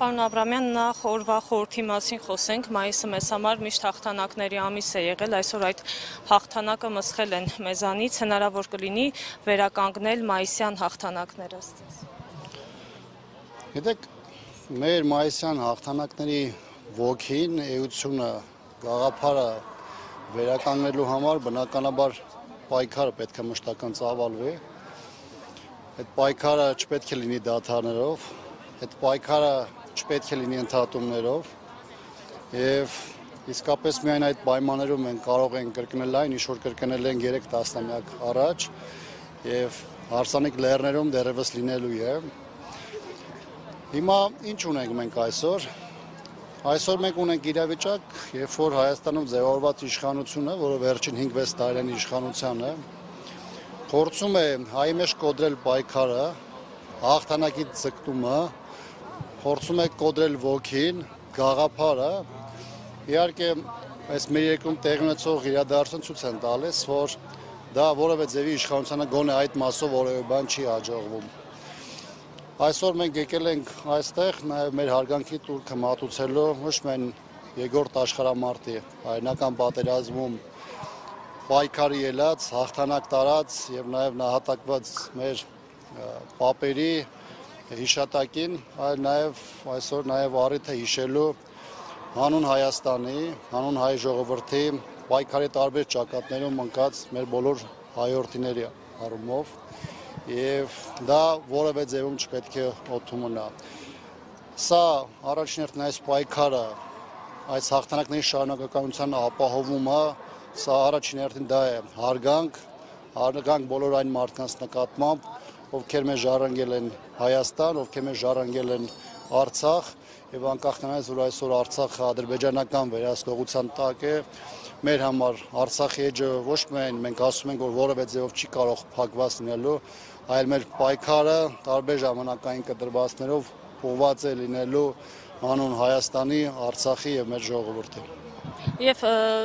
Պարոն Աբրամյան, նախ օրվա խորհրդի մասին խոսենք։ Մայիսը մեզ համար միշտ հաղթանակների ամիս է եղել։ Այսօր այդ հաղթանակը մսխել են մեզանից։ Հնարավոր կլինի վերականգնել մայիսյան հաղթանակները ըստ Գիտեք, մեր մայիսյան հաղթանակների ոգին, էությունը, գաղափարը վերականգնելու համար բնականաբար պայքարը պետք է մշտական ծավալվի։ Այդ պայքարը չպետք է լինի դաթարներով, այդ պայքարը չպետք է լինի ընդհատումներով եւ իսկապես միայն այդ պայմաններում մենք կարող ենք կրկնել այն, ինչ որ կրկնել են 3 տասնամյակ առաջ եւ հարսանիք լեռներում դեռևս լինելու է։ Հիմա ինչ ունենք մենք այսօր։ Այսօր մենք ունենք իրավիճակ, երբ որ Հայաստանում ձևավորված իշխանությունը, որը վերջին 5-6 տարին իշխանության է, փորձում է հայի մեջ կոդրել պայքարը, հաղթանակի ցկտումը, փորձում է կոդրել ոգին, գաղափարը։ Իհարկե, այս մեր երկրում տեղի ունեցող իրադարձություն ցույց են տալիս, որ դա որևէ ձևի իշխանությանը գոնե այդ մասով որևէ բան չի հաջողվում։ Այսօր մենք եկել ենք այստեղ նաև մեր հարգանքի տուրքը մատուցելու ոչ միայն Եգոր Աշխարհամարտի հայնական պատերազմում պայքարի ելած, հաղթանակ տարած եւ նաև նահատակված մեր պապերի հիշատակին, այլ նաև այսօր նաև առիթ է հիշելու հանուն Հայաստանի, հանուն հայ ժողովրդի պայքարի տարբեր ճակատներում ընկած մեր բոլոր հայորդիների առումով եւ դա որևէ ձևում չպետք է օթու մնա։ Սա առաջին հերթին այս պայքարը, այս հաղթանակների շարունակականության ապահովումը, սա առաջին հերթին դա է հարգանք, հարգանք բոլոր այն մարդկանց նկատմամբ, ովքեր մեզ ժառանգել են Հայաստան, ովքեր մեզ ժառանգել են Արցախ եւ անկախ նրանից որ այսօր Արցախը ադրբեջանական վերահսկողության տակ է մեր համար Արցախի էջը ոչ միայն մենք ասում ենք որ որևէ ձևով չի կարող փակված լինելու, այլ մեր պայքարը տարբեր ժամանակային կտրվածներով ուղված է լինելու հանուն Հայաստանի, Արցախի եւ մեր ժողովրդի։ Եվ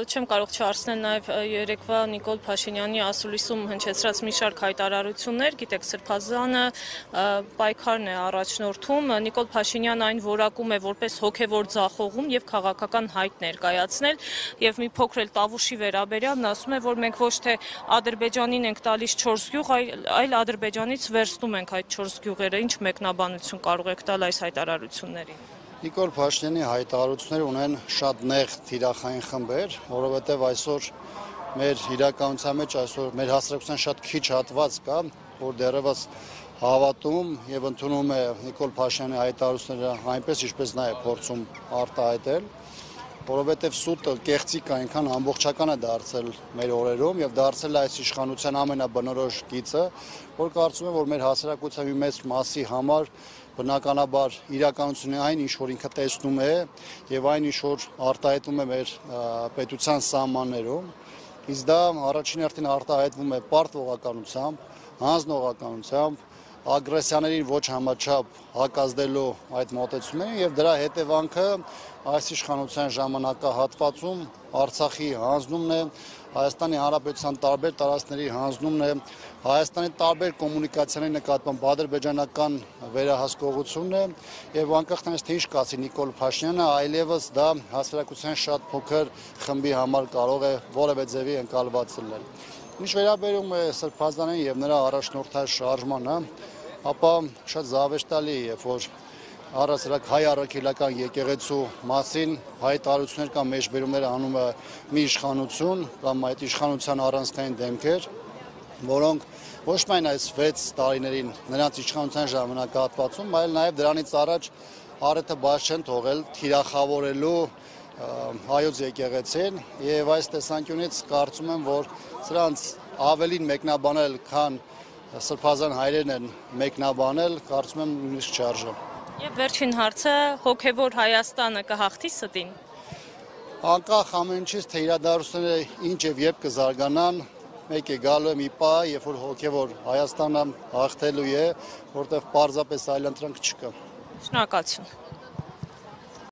չեմ կարող չհարցնել նաև երեկվա Նիկոլ Փաշինյանի ասուլիսում հնչեցրած մի շարք հայտարարություններ, գիտեք, Սրբազանը պայքարն է առաջնորդում։ Նիկոլ Փաշինյանը այն որակում է որպես հոգևոր ձախողում եւ քաղաքական հայտ ներկայացնել եւ մի փոքր էլ Տավուշի վերաբերյալ ասում է, որ մենք ոչ թե Ադրբեջանին ենք տալիս 4 գյուղ, այլ, այլ Ադրբեջանից վերցնում ենք այդ 4 գյուղերը։ Ինչ մեկնաբանություն կարող եք տալ այս հայտարարություններին։ Նիկոլ Փաշինյանի հայտարարությունները ունեն շատ նեղ թիրախային խմբեր, որովհետև այսօր մեր իրականության մեջ այսօր մեր հասարակության շատ քիչ հատված կա, որ դեռևս հավատում եւ ընդունում է Նիկոլ Փաշինյանի հայտարարությունները այնպես, ինչպես նա է փորձում արտահայտել որովհետև սուտը կեղծիկ այնքան ամբողջական է դարձել մեր օրերում եւ դարձել այս իշխանության ամենաբնորոշ գիծը, որ կարծում եմ, որ մեր հասարակության մեծ մասի համար բնականաբար իրականությունը այն ինչ որ ինքը տեսնում է եւ այն ինչ որ արտահայտվում է մեր պետության սահմաններում իսկ դա առաջին հերթին արտահայտվում է պարտվողականությամբ հանձնողականությամբ ագրեսիաներին ոչ համաչափ հակազդելու այդ մոտեցումներին եւ դրա հետևանքը այս իշխանության ժամանակահատվածում Արցախի հանձնումն է, Հայաստանի Հանրապետության տարբեր տարածքների հանձնումն է, Հայաստանի տարբեր կոմունիկացիաների նկատմամբ ադրբեջանական վերահսկողությունն է եւ անկախ նրանից թե ինչ կասի Նիկոլ Փաշինյանը, այլևս դա հասարակության շատ փոքր խմբի համար կարող է որևէ ձևի ընկալված լինել։ Ինչ վերաբերում է Սրբազանին եւ նրա առաջնորդած շարժմանը, ապա շատ զավեշտալի է, որ առասարակ հայ առաքելական եկեղեցու մասին հայտարարություններ կամ մեջբերումներ անում է մի իշխանություն կամ այդ իշխանության առանցքային դեմքեր, որոնք ոչ միայն այս 6 տարիներին նրանց իշխանության ժամանակահատվածում, այլ նաև դրանից առաջ առեթը բաց չեն թողել թիրախավորելու հայոց եկեղեցին եւ այս տեսանկյունից կարծում եմ, որ սրանց ավելին մեկնաբանել, քան սրբազան հայրերն են մեկնաբանել, կարծում եմ նույնիսկ չարժե։ Եվ վերջին հարցը հոգևոր Հայաստանը կհաղթի ստին։ Անկախ ամեն ինչից թե իրադարձությունները ինչ եւ երբ կզարգանան, մեկ է գալու մի պա, երբ որ հոգևոր Հայաստանը հաղթելու է, որտեղ պարզապես այլ ընտրանք չկա։ Շնորհակալություն։